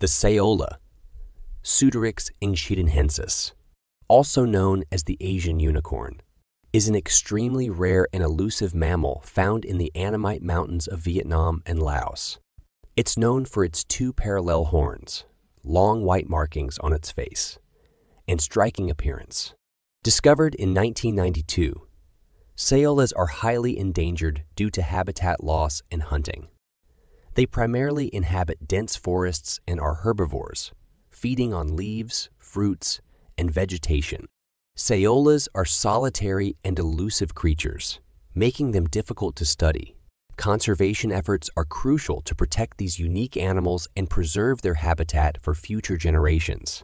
The Saola, Pseudoryx nghetinhensis, also known as the Asian unicorn, is an extremely rare and elusive mammal found in the Annamite Mountains of Vietnam and Laos. It's known for its two parallel horns, long white markings on its face, and striking appearance. Discovered in 1992, Saolas are highly endangered due to habitat loss and hunting. They primarily inhabit dense forests and are herbivores, feeding on leaves, fruits, and vegetation. Saolas are solitary and elusive creatures, making them difficult to study. Conservation efforts are crucial to protect these unique animals and preserve their habitat for future generations.